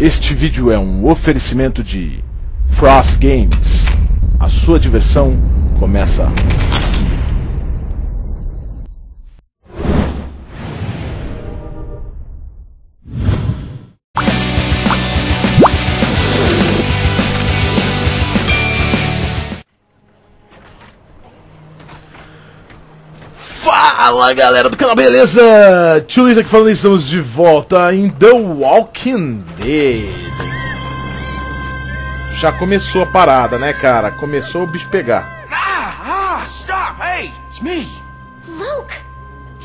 Este vídeo é um oferecimento de Frost Games. A sua diversão começa Fala galera do canal, beleza? Tio Luiz aqui falando, estamos de volta em The Walking Dead. Já começou a parada, né, cara? Começou o bicho pegar. Ah, ah, stop! Hey, it's me. Luke!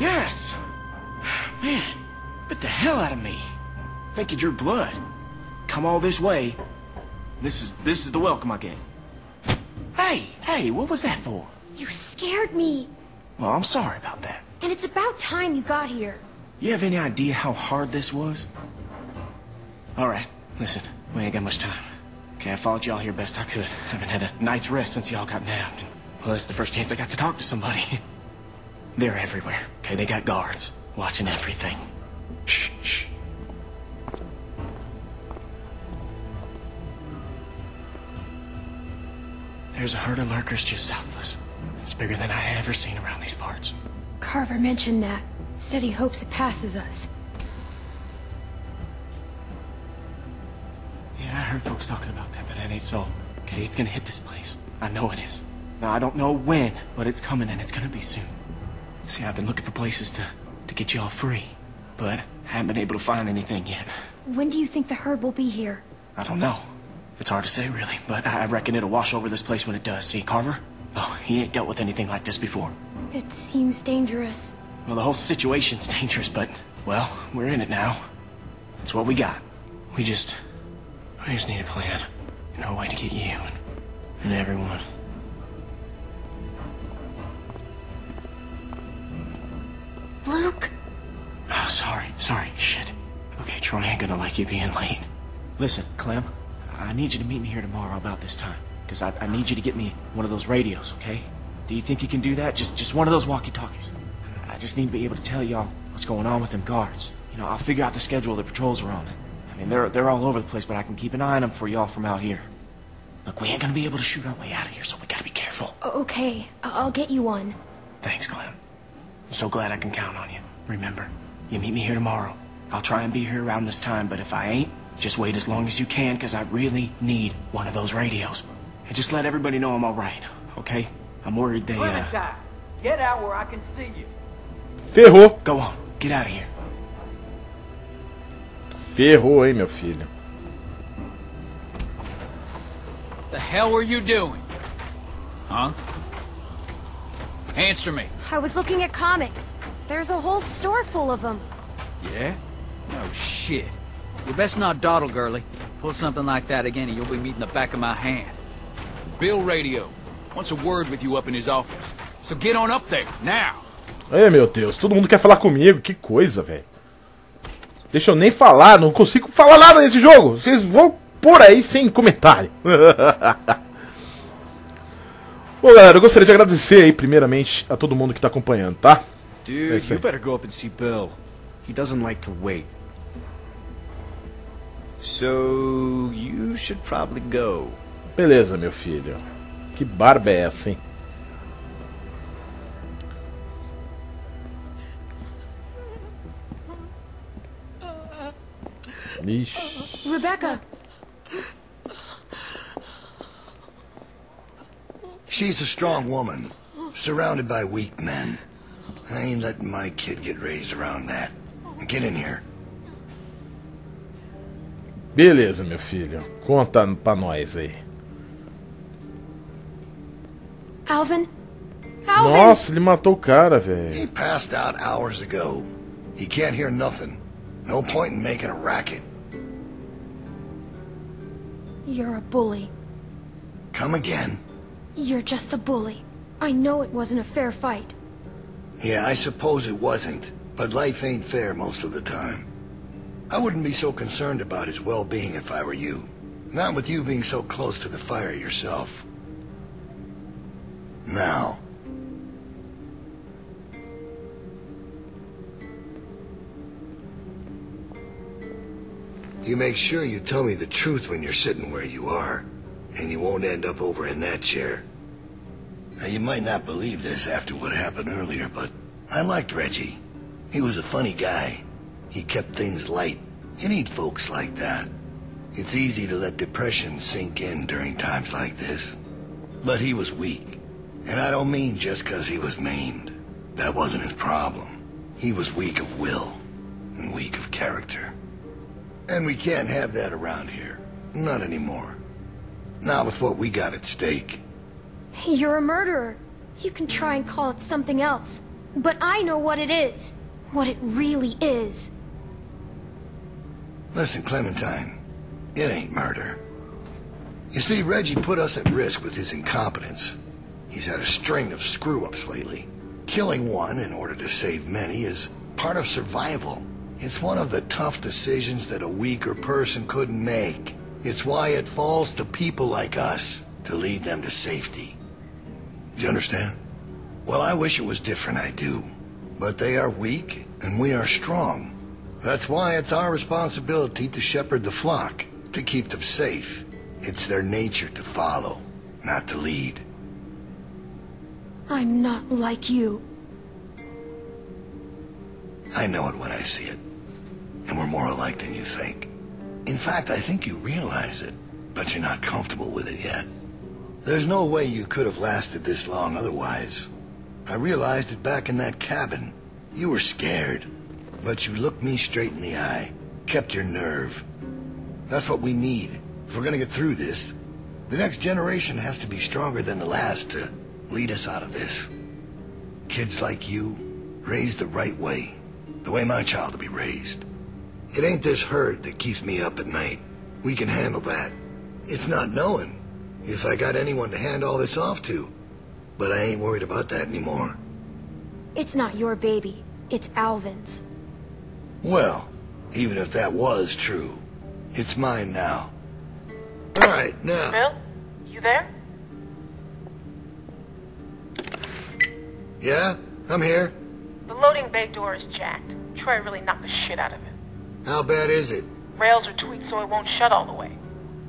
Yes. Man, bit the hell out of me. Think you drew blood. Come all this way. This is this is the welcome I get. Hey, hey, what was that for? You scared me. Well, I'm sorry about that. And it's about time you got here. You have any idea how hard this was? All right, listen, we ain't got much time. Okay, I followed y'all here best I could. I Haven't had a night's rest since y'all got nabbed. And, well, that's the first chance I got to talk to somebody. They're everywhere. Okay, they got guards watching everything. Shh, shh. There's a herd of lurkers just south of us. It's bigger than I ever seen around these parts. Carver mentioned that. Said he hopes it passes us. Yeah, I heard folks talking about that, but that ain't so. Okay, it's gonna hit this place. I know it is. Now, I don't know when, but it's coming and it's gonna be soon. See, I've been looking for places to, to get you all free, but I haven't been able to find anything yet. When do you think the herd will be here? I don't know. It's hard to say, really, but I I reckon it'll wash over this place when it does. See, Carver? Oh, he ain't dealt with anything like this before. It seems dangerous. Well, the whole situation's dangerous, but, well, we're in it now. That's what we got. We just, we just need a plan. And a way to get you and, and everyone. Luke! Oh, sorry, sorry, shit. Okay, Troy ain't gonna like you being late. Listen, Clem, I need you to meet me here tomorrow about this time. Because I, I need you to get me one of those radios, okay? Do you think you can do that? Just just one of those walkie-talkies. I just need to be able to tell y'all what's going on with them guards. You know, I'll figure out the schedule the patrols are on. I mean, they're they're all over the place, but I can keep an eye on them for y'all from out here. Look, we ain't gonna be able to shoot our way out of here, so we gotta be careful. Okay, I'll get you one. Thanks, Clem. I'm so glad I can count on you. Remember, you meet me here tomorrow. I'll try and be here around this time, but if I ain't, just wait as long as you can, because I really need one of those radios. And just let everybody know I'm alright, okay? I'm worried they, uh... Get out where I can see you. Ferrou! Go on, get out of here. Ferrou, hein, meu filho? The hell were you doing? Huh? Answer me. I was looking at comics. There's a whole store full of them. Yeah? Oh, shit. You best not dawdle, girlie. Pull something like that again and you'll be meeting the back of my hand. Bill Radio wants a word with you up in his office. So get on up there, now. Ai meu Deus, todo mundo quer falar comigo, que coisa, velho. Deixa eu nem falar, não consigo falar nada nesse jogo. Vocês vão por aí sem comentário. Bom, galera, eu gostaria de agradecer aí, primeiramente, a todo mundo que tá acompanhando, tá? Dude, sir. you better go up and see Bill. He doesn't like to wait. So, you should probably go. Beleza, meu filho. Que barba é essa, hein? Ixi. Rebecca! She's a strong woman, surrounded by weak men. I ain't letting my kid get raised around that. Get in here. Beleza, meu filho. Conta pra nós aí. Alvin? Alvin! Nossa, ele matou o cara, velho. He passed out hours ago. He can't hear nothing. No point in making a racket. You're a bully. Come again? You're just a bully. I know it wasn't a fair fight. Yeah, I suppose it wasn't, but life ain't fair most of the time. I wouldn't be so concerned about his well-being if I were you. Not with you being so close to the fire yourself. Now, You make sure you tell me the truth when you're sitting where you are, and you won't end up over in that chair. Now, you might not believe this after what happened earlier, but I liked Reggie. He was a funny guy. He kept things light. You need folks like that. It's easy to let depression sink in during times like this. But he was weak. And I don't mean just 'cause he was maimed. That wasn't his problem. He was weak of will and weak of character. And we can't have that around here. Not anymore. Not with what we got at stake. You're a murderer. You can try and call it something else. But I know what it is. What it really is. Listen, Clementine. It ain't murder. You see, Reggie put us at risk with his incompetence. He's had a string of screw-ups lately. Killing one in order to save many is part of survival. It's one of the tough decisions that a weaker person couldn't make. It's why it falls to people like us to lead them to safety. You understand? Well, I wish it was different, I do. But they are weak, and we are strong. That's why it's our responsibility to shepherd the flock, to keep them safe. It's their nature to follow, not to lead. I'm not like you. I know it when I see it. And we're more alike than you think. In fact, I think you realize it, but you're not comfortable with it yet. There's no way you could have lasted this long otherwise. I realized it back in that cabin. You were scared, but you looked me straight in the eye, kept your nerve. That's what we need if we're gonna get through this. The next generation has to be stronger than the last to lead us out of this. Kids like you, raised the right way, the way my child will be raised. It ain't this hurt that keeps me up at night. We can handle that. It's not knowing if I got anyone to hand all this off to. But I ain't worried about that anymore. It's not your baby. It's Alvin's. Well, even if that was true, it's mine now. All right, now. Bill? You there? Yeah, I'm here. The loading bay door is jacked. Troy really knocked the shit out of it. How bad is it? Rails are tweaked so it won't shut all the way.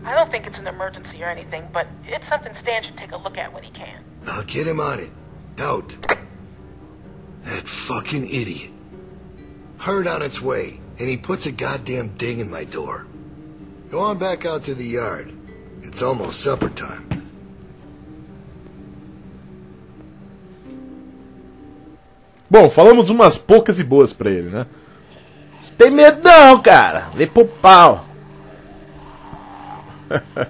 I don't think it's an emergency or anything, but it's something Stan should take a look at when he can. I'll get him on it. Out. That fucking idiot. Herd on its way, and he puts a goddamn ding in my door. Go on back out to the yard. It's almost supper time. Bom, falamos umas poucas e boas pra ele, né? Tem medo não, cara. Vem pro pau.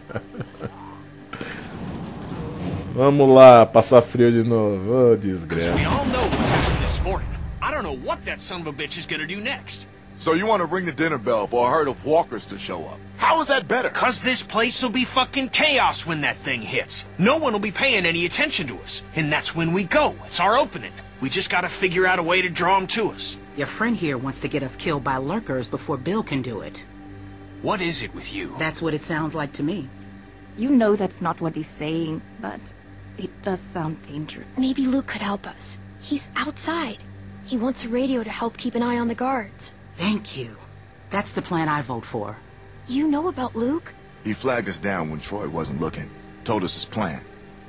Vamos lá, passar frio de novo. Ô, oh, desgraça. We all know what happened this morning. I don't know what that son of a bitch is gonna do next. So you want to ring the dinner bell for a herd of walkers to show up? How is that better? Cause this place will be fucking chaos when that thing hits. No one will be paying any attention to us. And that's when we go. It's our opening. We just gotta figure out a way to draw them to us. Your friend here wants to get us killed by lurkers before Bill can do it. What is it with you? That's what it sounds like to me. You know that's not what he's saying, but it does sound dangerous. Maybe Luke could help us. He's outside. He wants a radio to help keep an eye on the guards. Thank you. That's the plan I vote for. You know about Luke? He flagged us down when Troy wasn't looking. Told us his plan.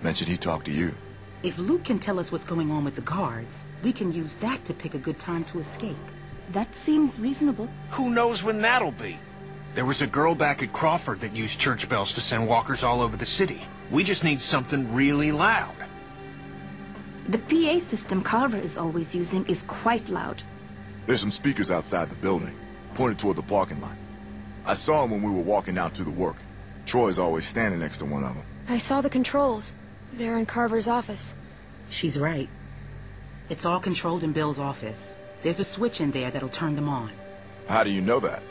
Mentioned he talked to you. If Luke can tell us what's going on with the guards, we can use that to pick a good time to escape. That seems reasonable. Who knows when that'll be? There was a girl back at Crawford that used church bells to send walkers all over the city. We just need something really loud. The PA system Carver is always using is quite loud. There's some speakers outside the building, pointed toward the parking lot. I saw them when we were walking out to the work. Troy's always standing next to one of them. I saw the controls. They're in Carver's office. She's right. It's all controlled in Bill's office. There's a switch in there that'll turn them on. How do you know that?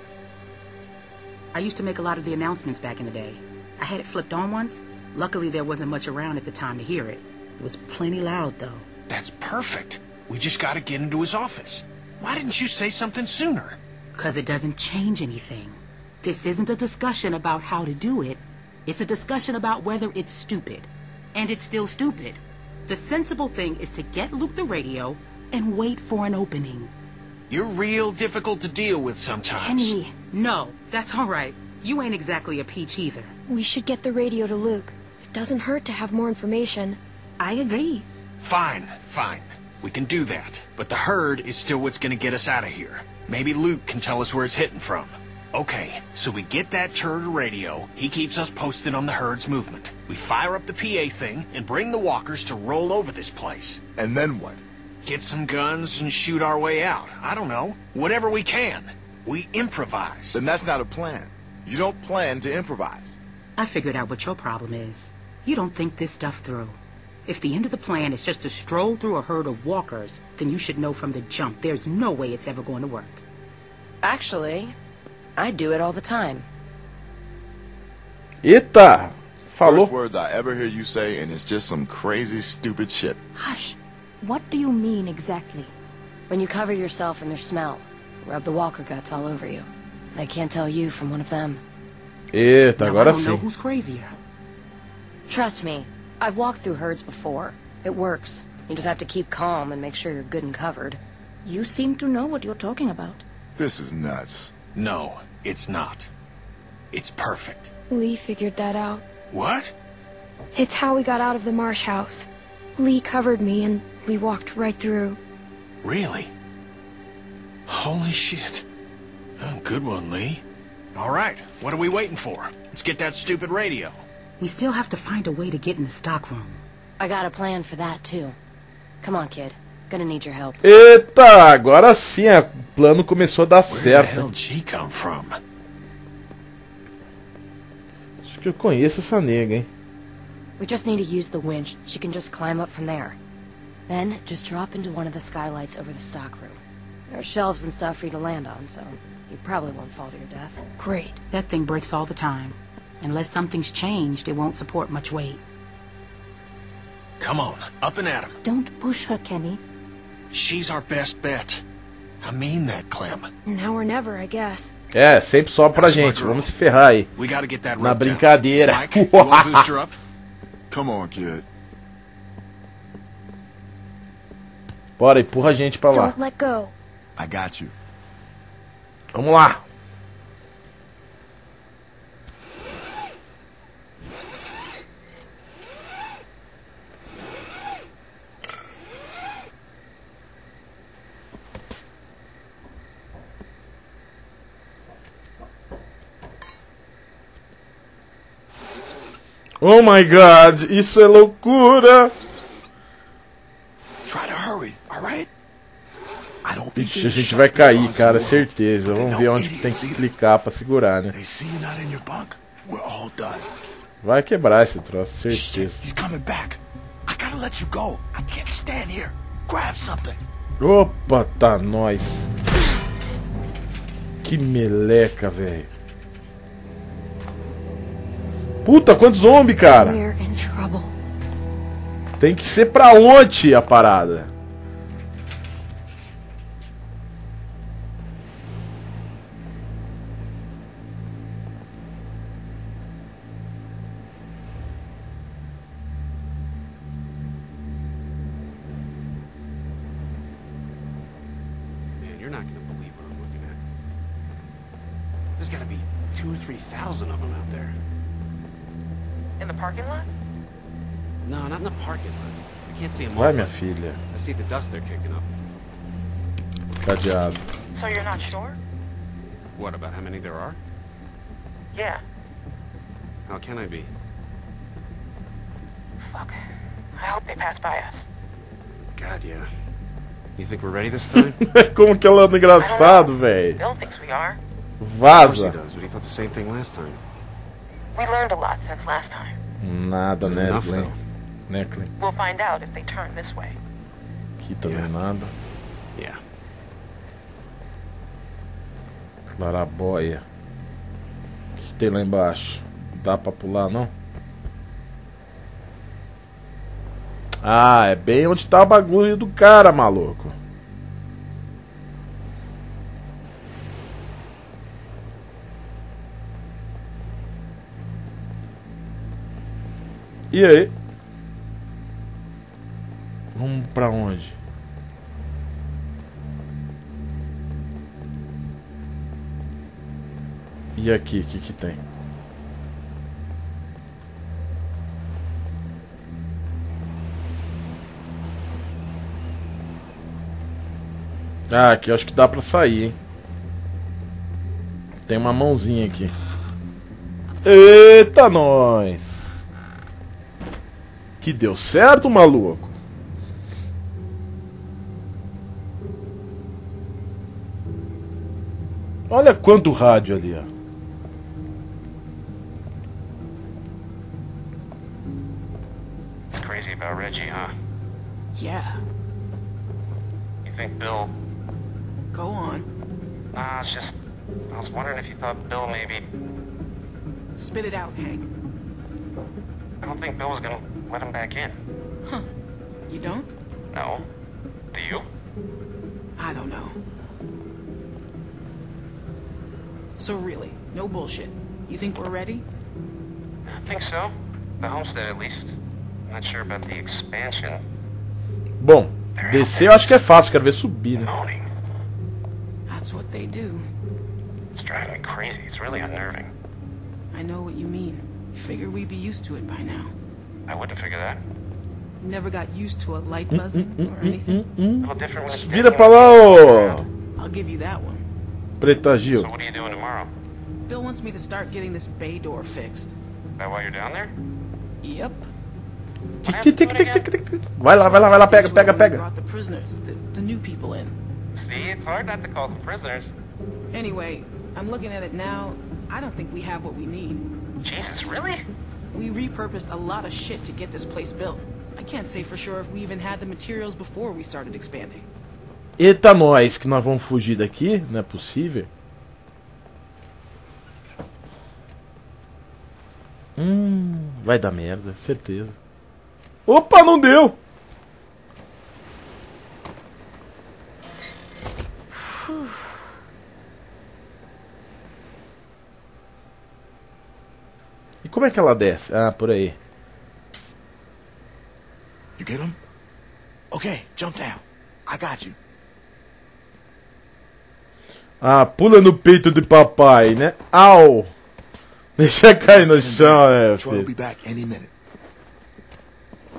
I used to make a lot of the announcements back in the day. I had it flipped on once. Luckily, there wasn't much around at the time to hear it. It was plenty loud, though. That's perfect. We just gotta get into his office. Why didn't you say something sooner? Because it doesn't change anything. This isn't a discussion about how to do it. It's a discussion about whether it's stupid. And it's still stupid. The sensible thing is to get Luke the radio and wait for an opening. You're real difficult to deal with sometimes. Kenny. No, that's all right. You ain't exactly a peach either. We should get the radio to Luke. It doesn't hurt to have more information. I agree. Fine, fine. We can do that. But the herd is still what's gonna get us out of here. Maybe Luke can tell us where it's hitting from. Okay, so we get that turd radio. He keeps us posted on the herd's movement. We fire up the PA thing and bring the walkers to roll over this place. And then what? Get some guns and shoot our way out. I don't know. Whatever we can. We improvise. Then that's not a plan. You don't plan to improvise. I figured out what your problem is. You don't think this stuff through. If the end of the plan is just to stroll through a herd of walkers, then you should know from the jump there's no way it's ever going to work. Actually, I do it all the time. Eita! Falou. First words I ever hear you say, and it's just some crazy, stupid shit. Hush. What do you mean exactly? When you cover yourself in their smell, rub the walker guts all over you. They can't tell you from one of them. Eita, Now, I agora don't know who's crazier. Trust me, I've walked through herds before. It works. You just have to keep calm and make sure you're good and covered. You seem to know what you're talking about. This is nuts. No, it's not. It's perfect. Lee figured that out. What? It's how we got out of the marsh house. Lee covered me and we walked right through. Really? Holy shit. Oh, good one, Lee. All right, what are we waiting for? Let's get that stupid radio. We still have to find a way to get in the stockroom. I got a plan for that, too. Come on, kid. Gonna need your help. Eita, agora sim, é, o plano começou a dar Where certo. hell did she come from? Acho que eu conheço essa nega, hein? We just need to use the winch. She can just climb up from there. Then, just drop into one of the skylights over the stockroom. There are shelves and stuff for you to land on, so you probably won't fall to your death. Great. That thing breaks all the time. Unless something's changed, it won't support much weight. Come on, up and at 'em. Don't push her, Kenny. She's our best bet. I mean that, Clem. Now or never, I guess. É, sempre só pra gente. Vamos se ferrar aí. We gotta get that Na rope down. brincadeira. Mike? Come on, kid. Bora, empurra a gente pra lá. Don't let go. I got you. Vamos lá. Oh my god, isso é loucura! Try to hurry, alright? I don't think Ixi, a gente vai cair, cara, certeza. Vamos ver onde tem que clicar pra segurar, né? They see you not in your bunk. We're all done. Vai quebrar esse troço, certeza. He's coming back. I gotta let you go. I can't stand here. Grab something. Opa, tá nós. Que meleca, velho. Puta, quantos zombies, cara. We're in trouble. Tem que ser pra onde a parada? Man, you're not gonna believe what I'm looking at. There's gotta be two or three thousand of them out there. In the parking lot? No, not in the parking lot. I can't see them Vai, all. minha filha. I see the dust they're kicking up. Cadeado. So you're not sure? What about how many there are? Yeah. How can I be? Fuck. I hope they pass by us. God, yeah. You think we're ready this time? Como que ela anda engraçado, velho. Bill thinks we are. Of course he Vaza. does, but he thought the same thing last time. We learned a lot since last time. Nada, né, Glenn? Né, Glenn? We'll find out if they turn this way. Aqui também nada. Yeah. Clarabóia. O que tem lá embaixo? Dá pra pular, não? Ah, é bem onde tá o bagulho do cara, maluco. E aí? Vamos para onde? E aqui, o que, que tem? Ah, aqui acho que dá pra sair, hein? Tem uma mãozinha aqui. Eita, nós! Que deu certo, maluco? Olha quanto rádio ali, ó. Crazy about Reggie, huh? Yeah. You think Bill... Go on. Nah, it's just... I was wondering if you thought Bill maybe... Spit it out, Hank. I don't think Bill was gonna let him back in. Huh. You don't? No. Do you? I don't know. So really, no bullshit. You think we're ready? I think so. The homestead, at least. I'm not sure about the expansion. Bom, descer eu acho que é fácil, quero ver subir, né? Moaning. That's what they do. It's driving me crazy. It's really unnerving. I know what you mean. Figure we'd be used to it by now. I wouldn't figure that. Never got used to a light buzzing or anything. Mm-hmm. A little different when it's Vira busy pra lá, people ô! around. I'll give you that one. Preta Gil. So what are you doing tomorrow? Bill wants me to start getting this bay door fixed. Is that why you're down there? Yep. Vai lá, vai lá, vai lá, pega, pega, pega. Brought the prisoners, the, the new people in. See, it's hard not to call them prisoners. Anyway, I'm looking at it now. I don't think we have what we need. Jesus, really? We repurposed a lot of shit to get this place built. I can't say for sure if we even had the materials before we started expanding. Eita, nós, que nós vamos fugir daqui? Não é possível. Hum, vai dar merda, certeza. Opa, não deu! Como é que ela desce? Ah, por aí. You get him? Okay, jump down. I got you. Ah, pula no peito de papai, né? Au! Deixa cair no chão, né, be filho? back any minute.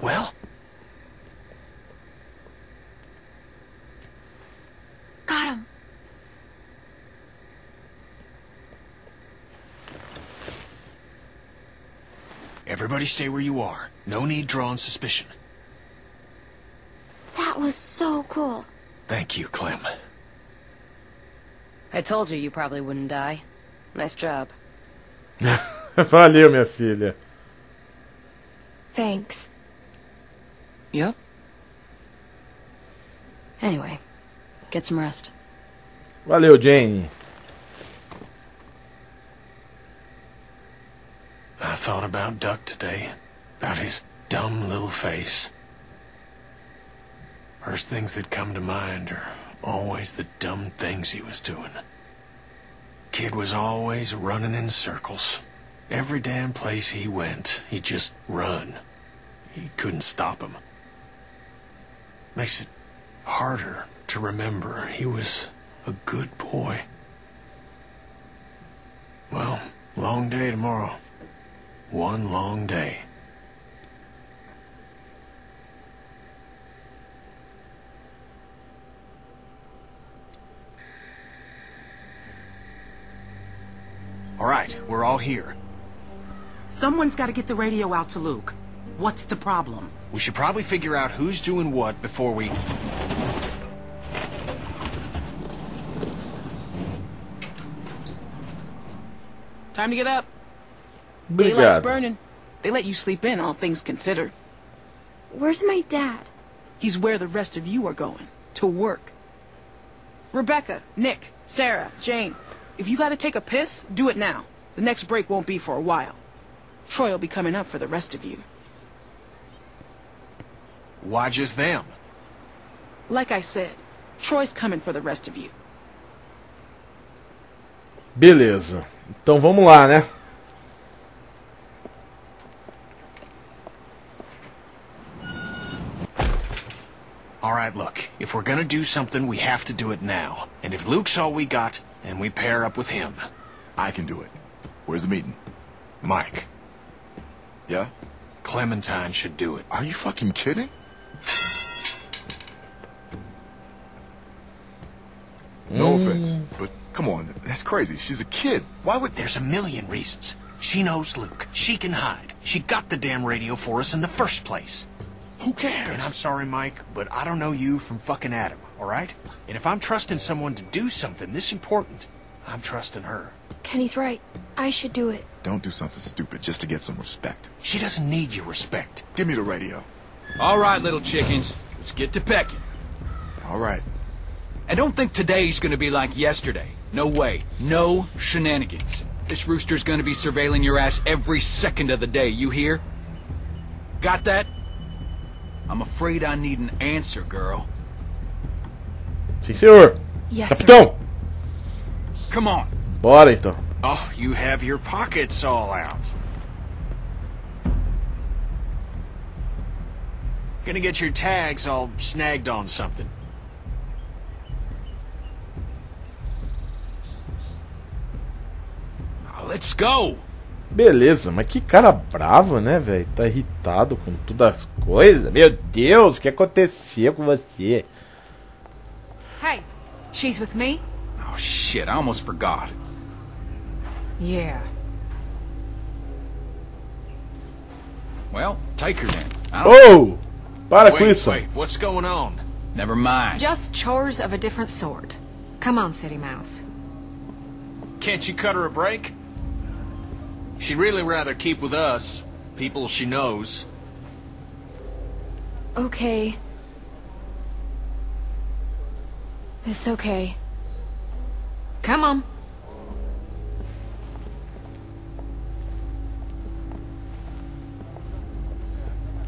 Well, Got him. Everybody stay where you are. No need drawing suspicion. That was so cool. Thank you, Clem. I told you you probably wouldn't die. Nice job. Valeu, minha filha. Thanks. Yep. Anyway, get some rest. Valeu, Jane. Thought about Duck today, about his dumb little face. First things that come to mind are always the dumb things he was doing. Kid was always running in circles. Every damn place he went, he'd just run. You couldn't stop him. Makes it harder to remember he was a good boy. Well, long day tomorrow. One long day. All right, we're all here. Someone's got to get the radio out to Luke. What's the problem? We should probably figure out who's doing what before we. Time to get up. Daylight's burning. They let you sleep in, all things considered. Where's my dad? He's where the rest of you are going. To work. Rebecca, Nick, Sarah, Jane. If you gotta take a piss, do it now. The next break won't be for a while. Troy will be coming up for the rest of you. Why just them? Like I said, Troy's coming for the rest of you. Beleza. Então vamos lá, né? All right, look. If we're gonna do something, we have to do it now. And if Luke's all we got, then we pair up with him. I can do it. Where's the meeting? Mike, Yeah? Clementine should do it. Are you fucking kidding? No mm. offense, but come on, that's crazy. She's a kid. Why would... There's a million reasons. She knows Luke. She can hide. She got the damn radio for us in the first place. Who cares? And I'm sorry, Mike, but I don't know you from fucking Adam, all right? And if I'm trusting someone to do something this important, I'm trusting her. Kenny's right. I should do it. Don't do something stupid just to get some respect. She doesn't need your respect. Give me the radio. All right, little chickens. Let's get to pecking. All right. And don't think today's gonna be like yesterday. No way. No shenanigans. This rooster's gonna be surveilling your ass every second of the day, you hear? Got that? I'm afraid I need an answer, girl. Sim, senhor. Yes, Capitão. Come on. Bora então. Oh, you have your pockets all out. Gonna get your tags all snagged on something. Now, let's go. Beleza, mas que cara bravo, né, velho? Tá irritado com todas as coisas. Meu Deus, o que aconteceu com você? Hey, she's with me? Oh, shit, I almost forgot. Yeah. Well, take her then. Oh! Para com wait, isso. wait, what's going on? Never mind. Just chores of a different sort. Come on, City Mouse. Can't you cut her a break? She'd really rather keep with us, people she knows. Okay. It's okay. Come on.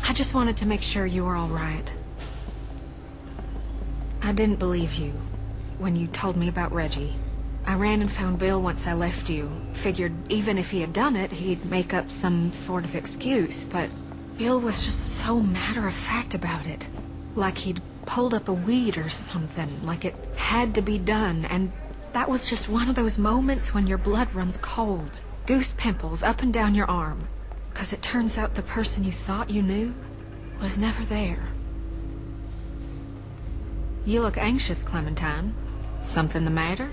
I just wanted to make sure you were all right. I didn't believe you when you told me about Reggie. I ran and found Bill once I left you. Figured even if he had done it, he'd make up some sort of excuse, but Bill was just so matter of fact about it. Like he'd pulled up a weed or something, like it had to be done, and that was just one of those moments when your blood runs cold. Goose pimples up and down your arm. Because it turns out the person you thought you knew was never there. You look anxious, Clementine. Something the matter?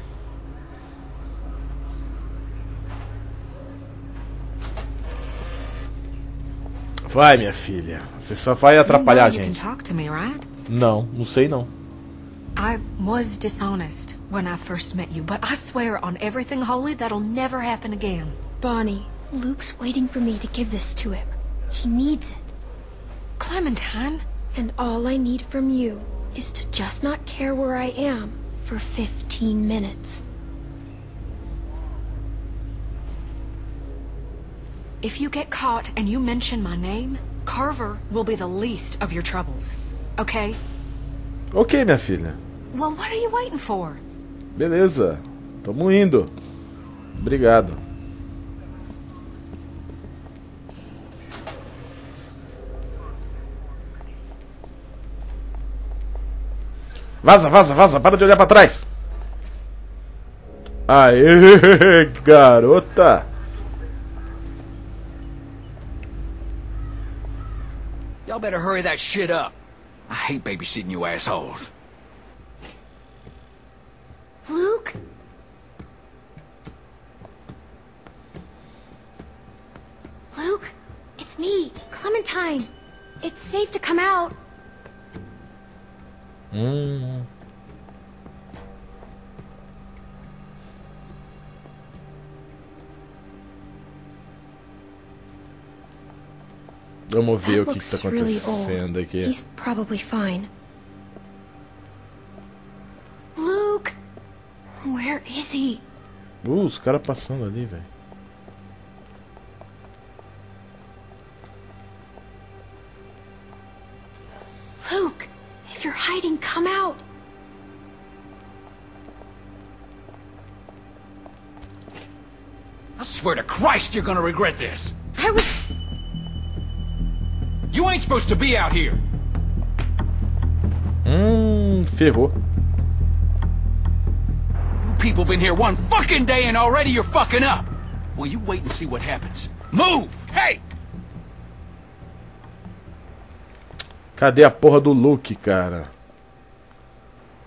Vai, minha filha. Você só vai atrapalhar a you know you gente. can talk to me, right? Não, não sei não. I was dishonest when I first met you, but I swear on everything holy that'll never happen again. Bonnie, Luke's waiting for me to give this to him. He needs it. Clementine? And all I need from you is to just not care where I am for 15 minutes. If you get caught and you mention my name, Carver will be the least of your troubles. Okay? Ok, minha filha. Well, what are you waiting for? Beleza. Tamo indo. Obrigado. Vaza, vaza, vaza. Para de olhar pra trás. Aê, garota. Y'all better hurry that shit up. I hate babysitting you assholes. Luke? Luke? It's me, Clementine. It's safe to come out. Hum. Vamos ver That o que, que looks tá really acontecendo old. aqui. He's probably fine. Luke! Where is he? Uh, os caras passando ali, velho. Luke! If you're hiding, come out! I swear to Christ you're gonna regret this. I was. You ain't supposed to be out here. Hum, ferrou. You people been here one fucking day and already you're fucking up. Well, you wait and see what happens. Move! Hey! Cadê a porra do Luke, cara?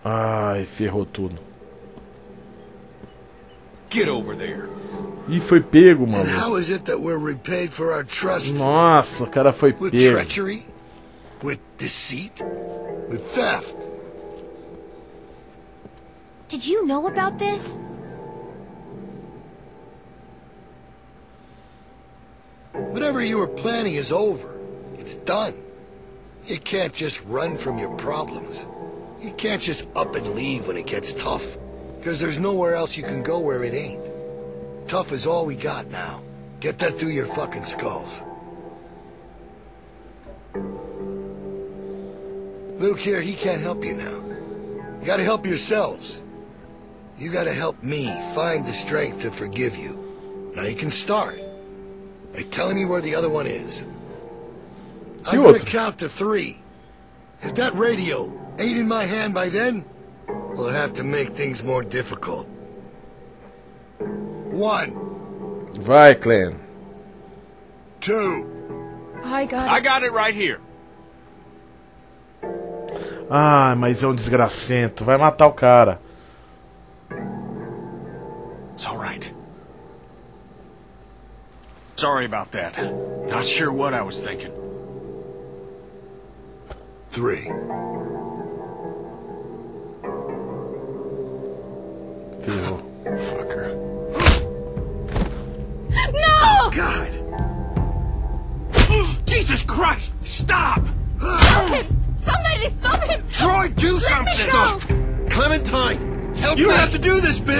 Ai, ferrou tudo. Get over there. Ih, foi pego, And mano. how is it that we're repaid for our trust? Nossa, o cara foi With pego. treachery? With deceit? With theft? Did you know about this? Whatever you were planning is over. It's done. You can't just run from your problems. You can't just up and leave when it gets tough. Because there's nowhere else you can go where it ain't. Tough is all we got now. Get that through your fucking skulls. Luke here, he can't help you now. You gotta help yourselves. You gotta help me find the strength to forgive you. Now you can start by telling me where the other one is. I'm gonna count to three. If that radio ain't in my hand by then, we'll have to make things more difficult. One, Vai, Clan. two, I got I got it right here. Ah, mas é um desgracento. Vai matar o cara. It's all right. Sorry about that. Not sure what I was thinking. three. Ferrou. Fucker. No! Oh, God! Jesus Christ! Stop! Stop him! Somebody stop him! Troy, do Let something! Me go! Clementine! Help me You have to do this, Bill!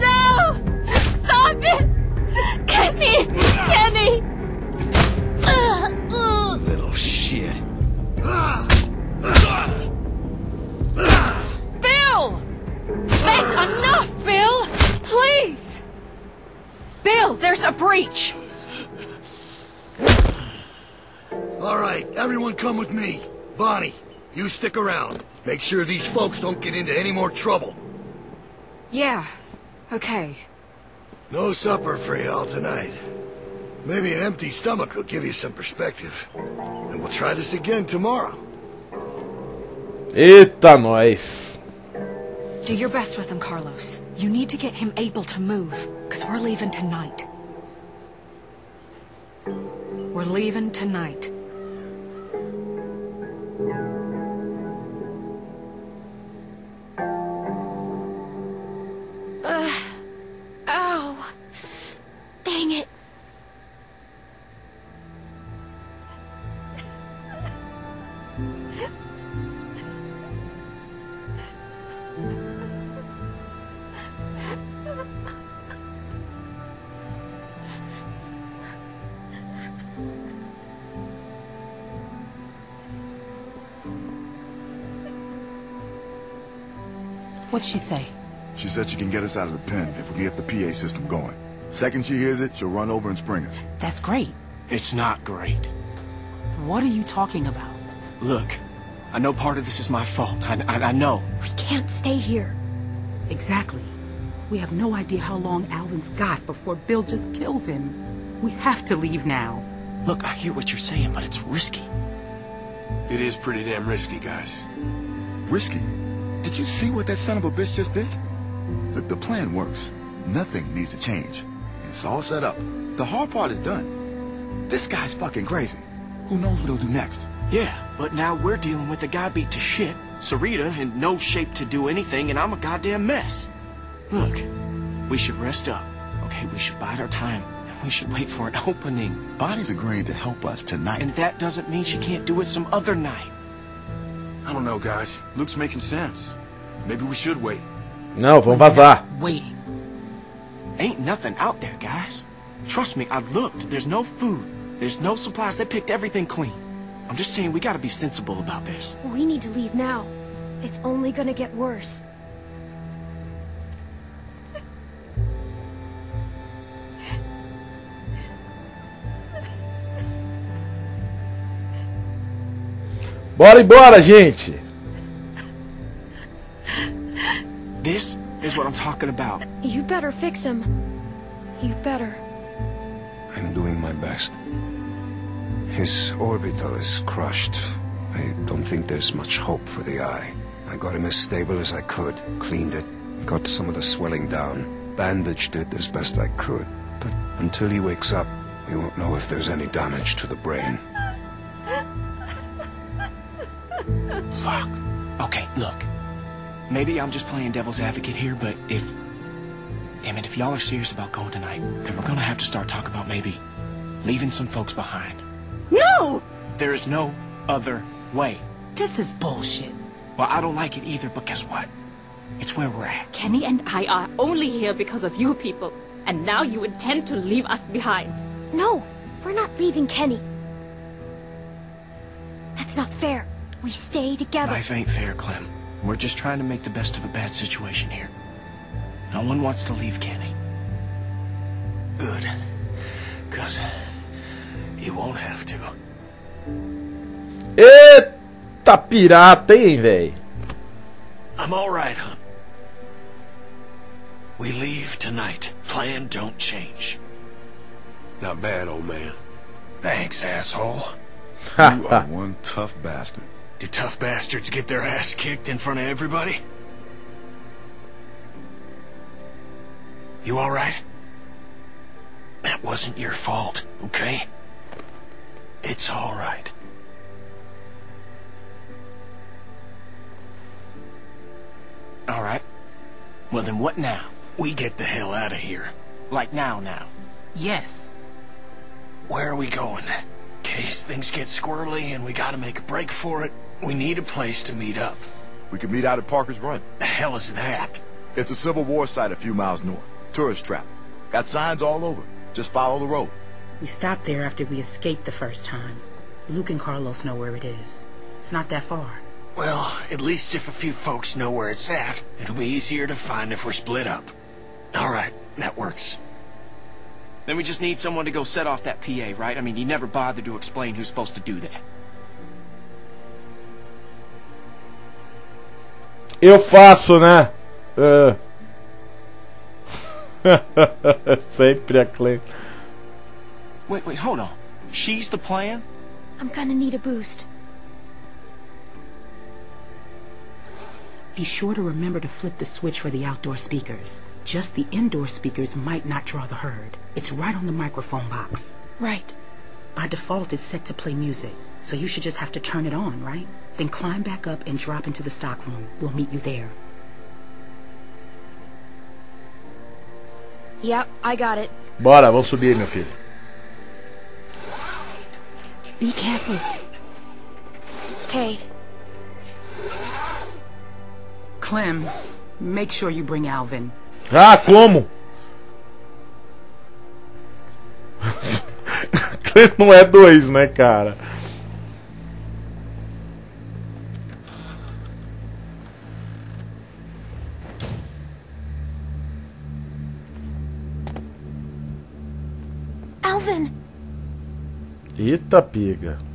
No! Stop it! Kenny! Kenny! Ugh, ugh. Little shit. Bill! That's enough, Bill! Please! Bill, there's a breach! All right, everyone come with me. Bonnie, you stick around. Make sure these folks don't get into any more trouble. Yeah, okay. No supper for y'all tonight. Maybe an empty stomach will give you some perspective. And we'll try this again tomorrow. Eita, nós. Do your best with him, Carlos. You need to get him able to move, because we're leaving tonight. We're leaving tonight. What'd she say? She said she can get us out of the pen if we can get the PA system going. Second she hears it, she'll run over and spring us. That's great. It's not great. What are you talking about? Look, I know part of this is my fault. I, I, I know. We can't stay here. Exactly. We have no idea how long Alvin's got before Bill just kills him. We have to leave now. Look, I hear what you're saying, but it's risky. It is pretty damn risky, guys. Risky? Did you see what that son of a bitch just did? Look, the plan works. Nothing needs to change. It's all set up. The hard part is done. This guy's fucking crazy. Who knows what he'll do next? Yeah, but now we're dealing with a guy beat to shit, Sarita in no shape to do anything, and I'm a goddamn mess. Look, we should rest up, okay? We should bide our time, and we should wait for an opening. Bonnie's agreeing to help us tonight. And that doesn't mean she can't do it some other night. I don't know, guys. Luke's making sense. Maybe we should wait. Não, vamos vazar. Waiting. Ain't nothing out there, guys. Trust me, I looked. There's no food. There's no supplies. They picked everything clean. I'm just saying we gotta be sensible about this. We need to leave now. It's only gonna get worse. Bora embora, gente. This is what I'm talking about. You better fix him. You better. I'm doing my best. His orbital is crushed. I don't think there's much hope for the eye. I got him as stable as I could, cleaned it, got some of the swelling down, bandaged it as best I could. But until he wakes up, we won't know if there's any damage to the brain. Fuck. Okay, look. Maybe I'm just playing devil's advocate here, but if... Damn it, if y'all are serious about going tonight, then we're gonna have to start talking about maybe leaving some folks behind. No! There is no other way. This is bullshit. Well, I don't like it either, but guess what? It's where we're at. Kenny and I are only here because of you people. And now you intend to leave us behind. No, we're not leaving Kenny. That's not fair. We stay together. Life ain't fair, Clem. We're just trying to make the best of a bad situation here. No one wants to leave Kenny. Good. Cause you won't have to. Eita pirata, hein, véi? I'm alright, huh? We leave tonight. Plan don't change. Not bad, old man. Thanks, asshole. You are one tough bastard. Do tough bastards get their ass kicked in front of everybody? You alright? That wasn't your fault, okay? It's alright. All right. Well, then what now? We get the hell out of here. Like now, now. Yes. Where are we going? Case things get squirrely and we gotta make a break for it, we need a place to meet up. We could meet out at Parker's Run. The hell is that? It's a Civil War site a few miles north. Tourist trap. Got signs all over. Just follow the road. We stopped there after we escaped the first time. Luke and Carlos know where it is. It's not that far. Well, at least if a few folks know where it's at, it'll be easier to find if we're split up. Alright, that works. Then we just need someone to go set off that PA, right? I mean, you never bothered to explain who's supposed to do that. Eu faço, né? Ah. Sempre a Clay. Wait, wait, hold on. She's the plan? I'm gonna need a boost. Be sure to remember to flip the switch for the outdoor speakers. Just the indoor speakers might not draw the herd. It's right on the microphone box. Right. By default, it's set to play music, so you should just have to turn it on, right? Then climb back up and drop into the stock room. We'll meet you there. Yep, I got it. Bora, vamos subir, meu filho. Be careful. Okay. Clem, make sure you bring Alvin. Ah, como? Não é dois, né, cara? Alvin! Eita, piga.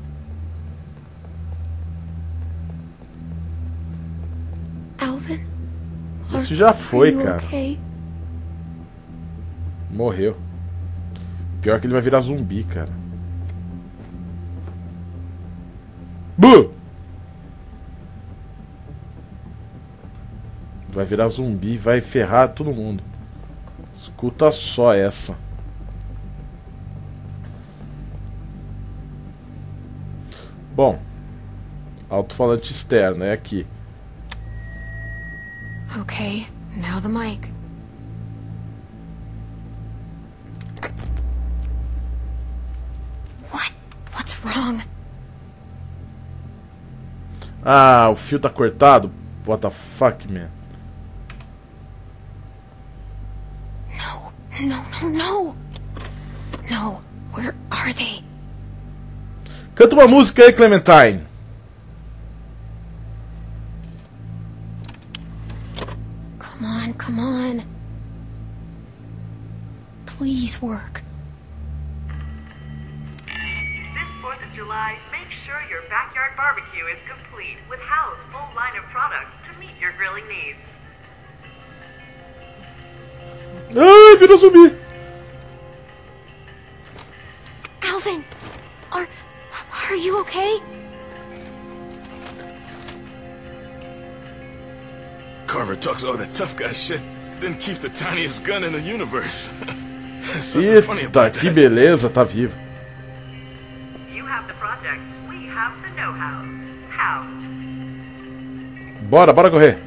Isso já foi, cara. okay? Morreu. Pior que ele vai virar zumbi, cara. Bu! Vai virar zumbi, vai ferrar todo mundo. Escuta só essa. Bom, alto-falante externo é aqui. Okay, now the mic. What? What's wrong? Ah, o fio tá cortado? What the fuck, man? No, no, no, no! No, where are they? Canta uma música aí, Clementine. Work. This 4th of July, make sure your backyard barbecue is complete with Hal's full line of products to meet your grilling needs. Ai, virou zumbi. Alvin, are are you okay? Carver talks all that tough guy shit, then keeps the tiniest gun in the universe. Eita, about que that. beleza, tá vivo. You have the project. We have the know-how. How? Bora, bora correr.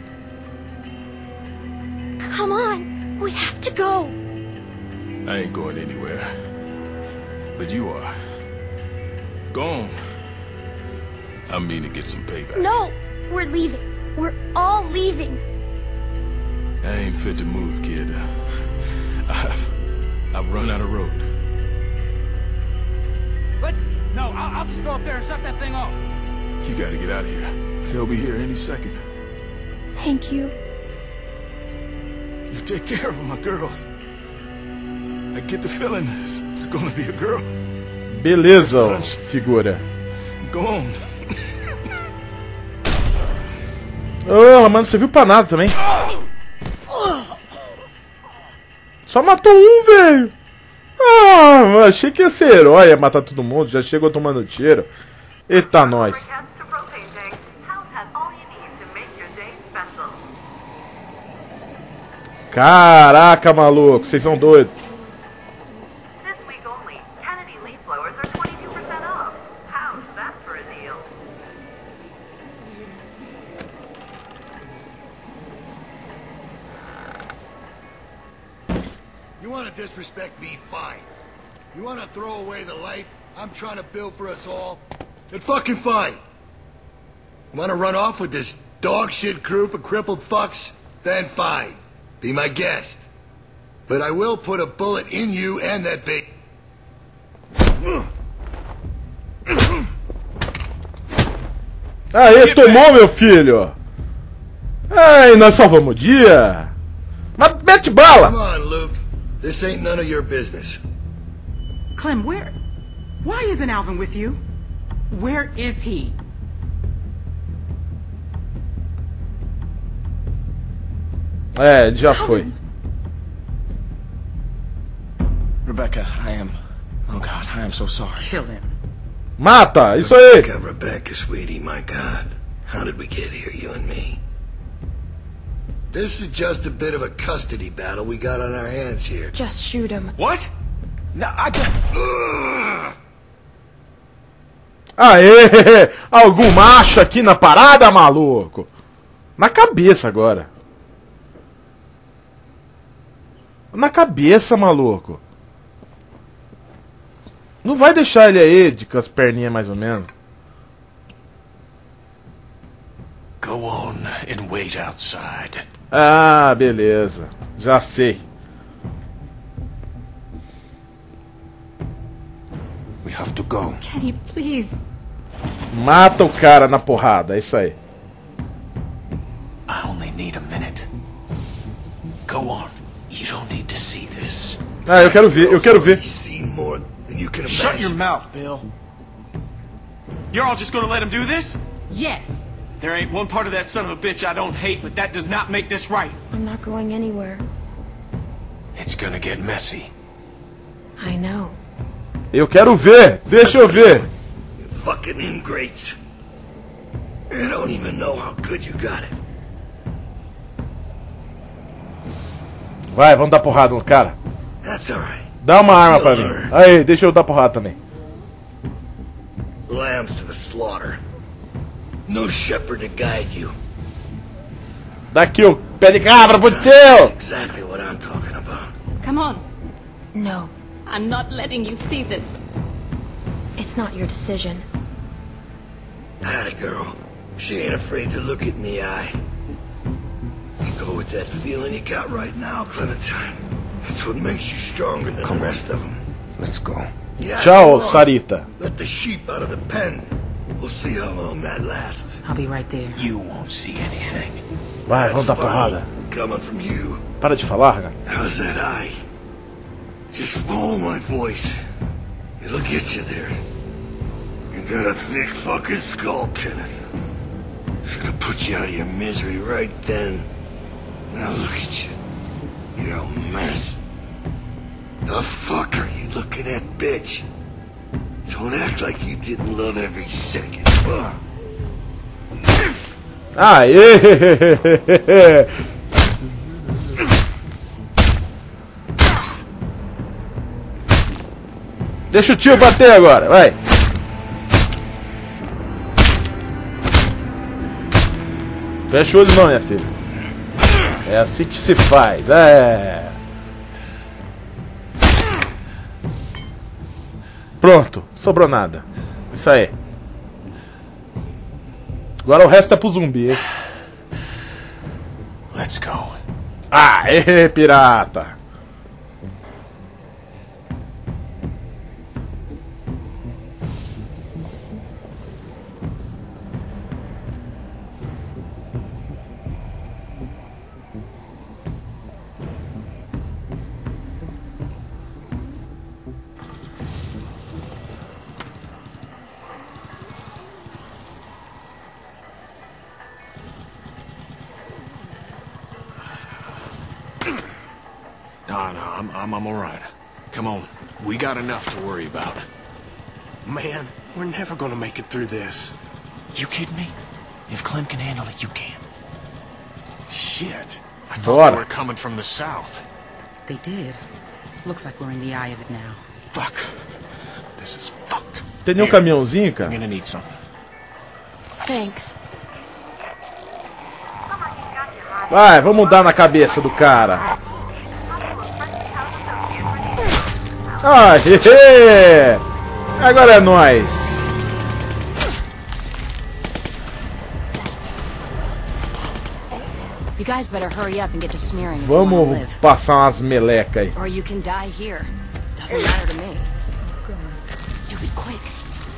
Come on, we have to go. I ain't going anywhere. But you are. Go on. I mean to get some payback. No, we're leaving. We're all leaving. I ain't fit to move, kid. I've, I've run out of road. Let's. No, I'll, I'll just go up there and shut that thing off. You gotta get out of here. They'll be here any second. Thank you. You take care of my girls. I get the feeling it's, it's gonna be a girl. Beleza, ó, figura. Go on. Oh, mano, você viu pra nada também. Ah! Só matou um, velho. Ah, achei que ia ser herói, ia matar todo mundo. Já chegou tomando tiro. Eita, nós. Caraca, maluco, vocês são doidos. Fucking fine. Want to run off with this dog shit group of crippled fucks? Then fine. Be my guest. But I will put a bullet in you and that big... Aê, tomou, meu filho. Ai, nós salvamos o um dia. Mas mete bala. Come on, Luke. This ain't none of your business. Clem, where? Why isn't Alvin with you? Where is he? É, ele já foi. Rebecca, I am. Oh God, I am so sorry. Kill him. Mata, isso aí. Rebecca, Rebecca, sweetie, my God. How did we get here, you and me? This is just a bit of a custody battle we got on our hands here. Just shoot him. What? No, I don't. Aê! Algum macho aqui na parada, maluco? Na cabeça agora. Na cabeça, maluco. Não vai deixar ele aí de com as perninhas mais ou menos. Go on and wait outside. Ah, beleza. Já sei. We have to go. Kenny, please. Mata o cara na porrada, é isso aí. I only need a minute. Go on. You don't need to see this. Ah, eu quero ver, eu quero ver. Shut your mouth, Bill. You're all just gonna let him do this? Yes. There ain't one part of that son of a bitch I don't hate, but that does not make this right. I'm not going anywhere. It's gonna get messy. I know. Eu quero ver. Deixa eu ver. Fucking ingrates. You don't even know how good you got it. Vai, vamos dar porrada no cara. That's alright. Dá uma arma pra mim. Aí, deixa eu dar porrada também. Lambs to the slaughter. No shepherd to guide you. Daqui o pé de cabra pro teu. Exactly what I'm talking about. Come on. No, I'm not letting you see this. it's not your decision. Had a girl. She ain't afraid to look it in the eye. You go with that feeling you got right now, Clementine. That's what makes you stronger than the rest of them. Let's go. Yeah, Tchau, come on. Sarita. Let the sheep out of the pen. We'll see how long that lasts. I'll be right there. You won't see anything. Vai, vamos dar That's porrada. Coming from you. Para de falar, cara. How's that eye? Just follow my voice. It'll get you there. Got a thick fucking skull, Kenneth. Should have put you out of your misery right then. Now look at you. You're a mess. The fuck are you looking at, bitch? Don't act like you didn't love every second. Ah, Aê! Deixa o tio bater agora, vai. Fecha o olho não, minha filha. É assim que se faz, é. Pronto, sobrou nada. Isso aí. Agora o resto é pro zumbi. hein? Let's go. Aê, pirata! I'm, I'm, I'm all right. Come on. We got enough to worry about. Man, we're never gonna make it through this. You kidding me? If Clem can handle it, you can. Shit. I thought Bora. they were coming from the south. They did. Looks like we're in the eye of it now. Fuck. This is fucked. Tem nenhum caminhãozinho, cara? I'm gonna need something. Thanks. Vai, vamos dar na cabeça do cara. If you want to Vamos live. passar umas melecas aí. Or you can die here. Doesn't matter to me. Stupid, quick.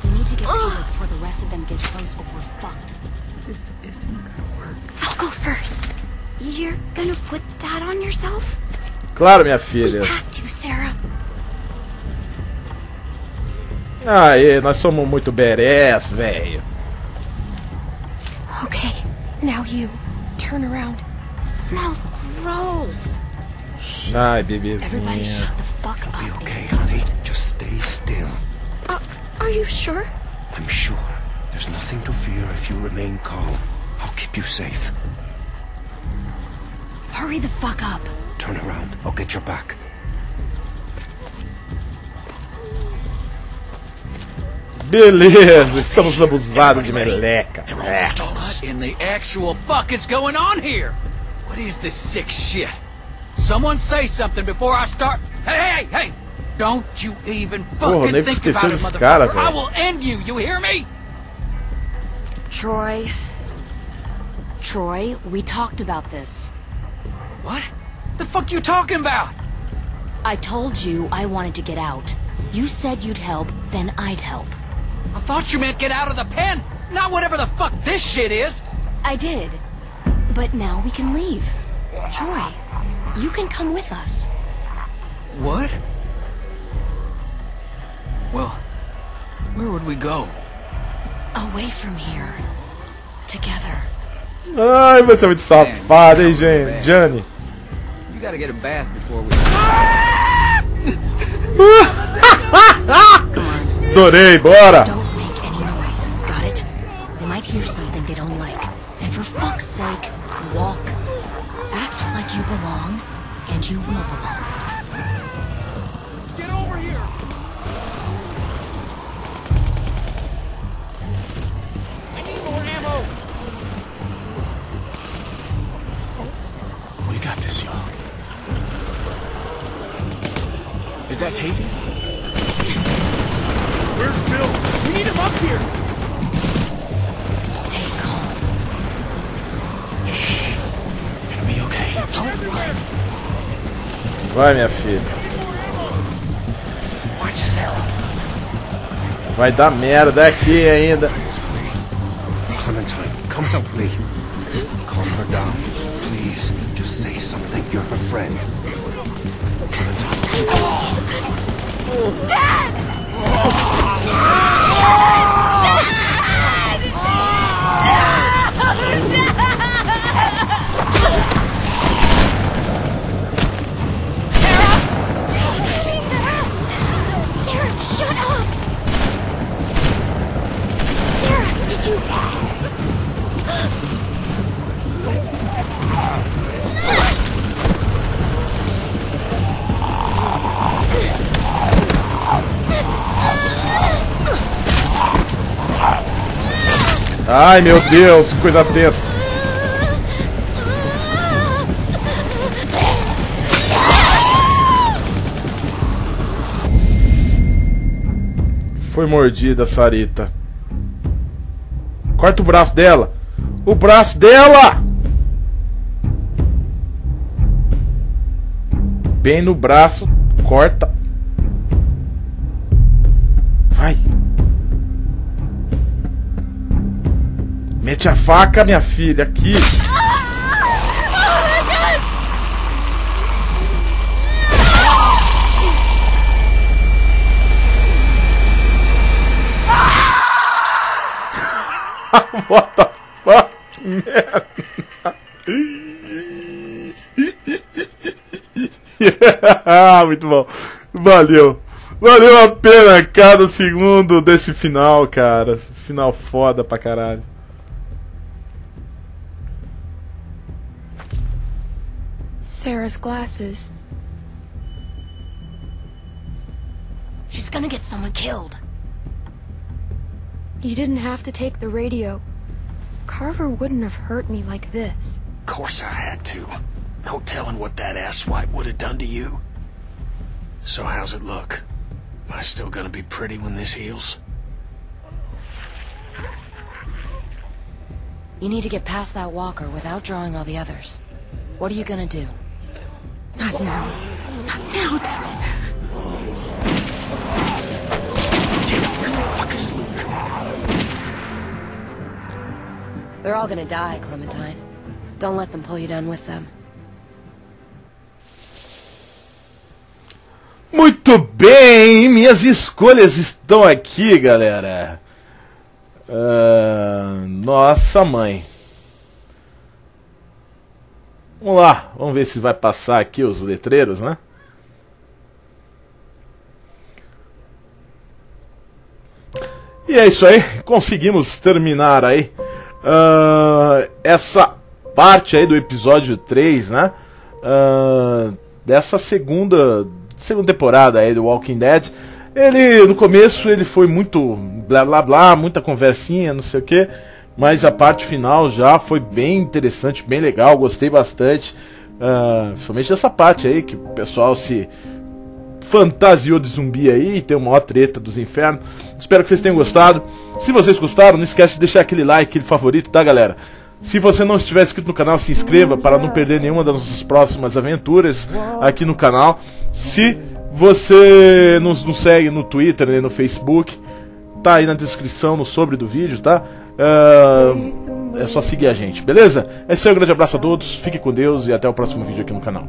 We need to get through before the rest of them get close or we're fucked. This isn't gonna work. I'll go first. You're gonna put that on yourself? Claro, minha We filha. have to, Sarah. Aê, nós somos muito berés, velho. Okay, now you. Turn around. Smells gross. Ai, Everybody bebezinha. shut the fuck up. Be okay, honey. Just stay still. Uh, are you sure? I'm sure. There's nothing to fear if you remain calm. I'll keep you safe. Hurry the fuck up. Turn around. I'll get your back. Beleza, estamos lambuzados de meleca. What in the actual fuck is going on here? What is this sick shit? Someone say something before I start. Hey, hey, hey! Don't you even fucking nem think about it, desse cara, motherfucker. I will end you. You hear me? Troy. Troy, we talked about this. What? The fuck you talking about? I told you I wanted to get out. You said you'd help, then I'd help. I thought you meant get out of the pen, not whatever the fuck this shit is. I did. But now we can leave. Troy, you can come with us. What? Well, where would we go? Away from here. Together. Ai, você é muito safado, hein, gente? Johnny. You gotta get a bath before we. Adorei, bora! Don't make any noise. Got it? They might hear something Vai, minha filha. Vai dar merda aqui ainda. Ai meu Deus, coisa tensa. Foi mordida, Sarita. Corta o braço dela. O braço dela! Bem no braço, corta. Mete a faca, minha filha, aqui. What the fuck, man? Muito bom. Valeu. Valeu a pena cada segundo desse final, cara. Final foda pra caralho. Sarah's glasses. She's gonna get someone killed. You didn't have to take the radio. Carver wouldn't have hurt me like this. Of course I had to. No telling what that asswipe would have done to you. So how's it look? Am I still gonna be pretty when this heals? You need to get past that walker without drawing all the others. What are you gonna do? Not now. Not now, Daddy. Damn it, where the fuck is Luke? They're all gonna die, Clementine. Don't let them pull you down with them. Muito bem, minhas escolhas estão aqui, galera. Ah, nossa mãe. Vamos lá, vamos ver se vai passar aqui os letreiros, né? E é isso aí, conseguimos terminar aí uh, essa parte aí do episódio 3, né? Uh, dessa segunda segunda temporada aí do Walking Dead. Ele no começo ele foi muito blá blá blá, muita conversinha, não sei o que, mas a parte final já foi bem interessante, bem legal, gostei bastante. Uh, principalmente dessa parte aí que o pessoal se fantasiou de zumbi aí e tem uma maior treta dos infernos. Espero que vocês tenham gostado. Se vocês gostaram, não esquece de deixar aquele like, aquele favorito, tá, galera? Se você não estiver inscrito no canal, se inscreva para não perder nenhuma das nossas próximas aventuras aqui no canal. Se você nos, nos segue no Twitter, nem no Facebook, tá aí na descrição, no sobre do vídeo, tá? Uh, é só seguir a gente, beleza? É isso aí, um grande abraço a todos, fique com Deus e até o próximo vídeo aqui no canal.